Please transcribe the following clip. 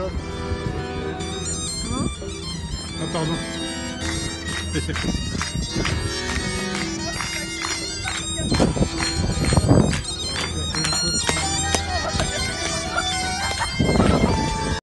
Jacob. Hein? Ah, pardon.